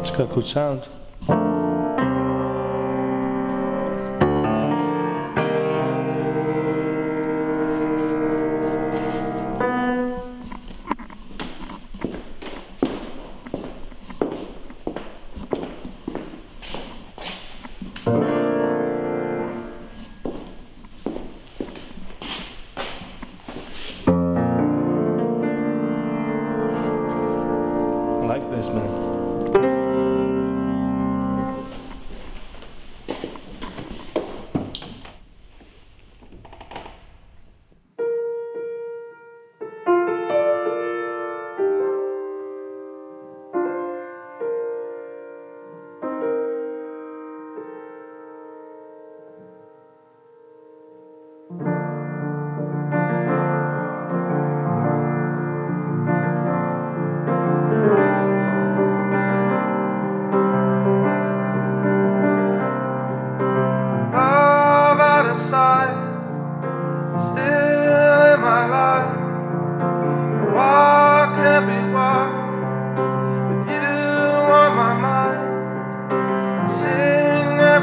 It's got good sound. Like this, man.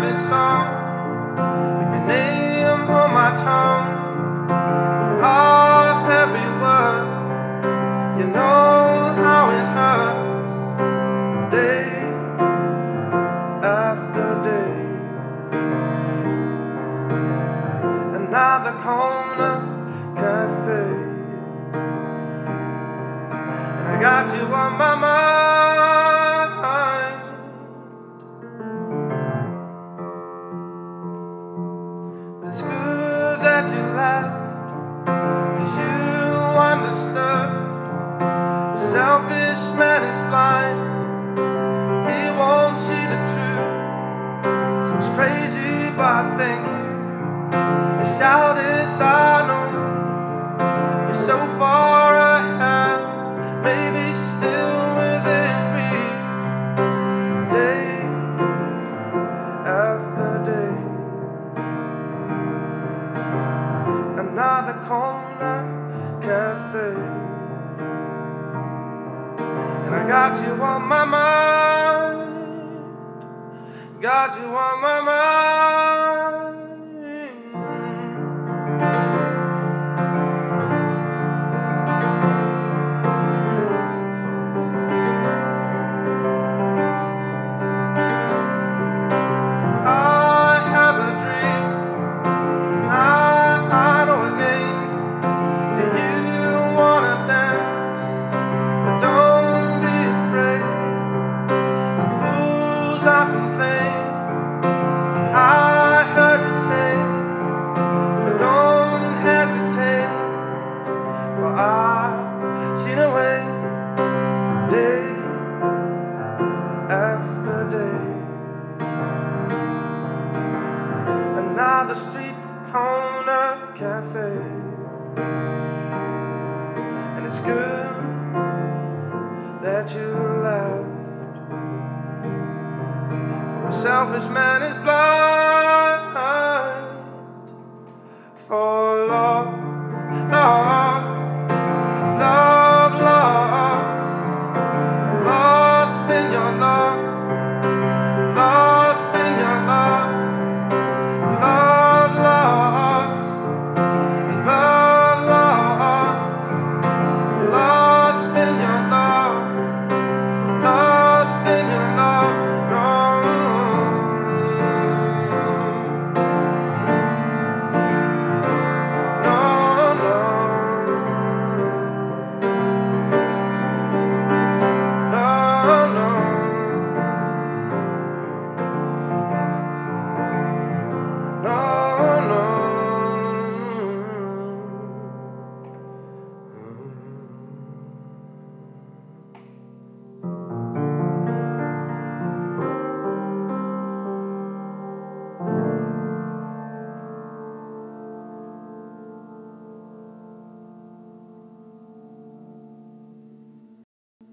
Every song with your name on my tongue. Harp every word, you know how it hurts, day after day. another corner cafe. And I got you on my mind. That you left, cause you understood. The selfish man is blind, he won't see the truth. Seems crazy, but thank you. You shout this, I know You're so far And I got you on my mind. Got you on my mind the street corner cafe. And it's good that you left. For a selfish man is blind for love, love, love lost, lost in your love.